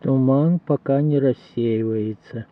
туман пока не рассеивается.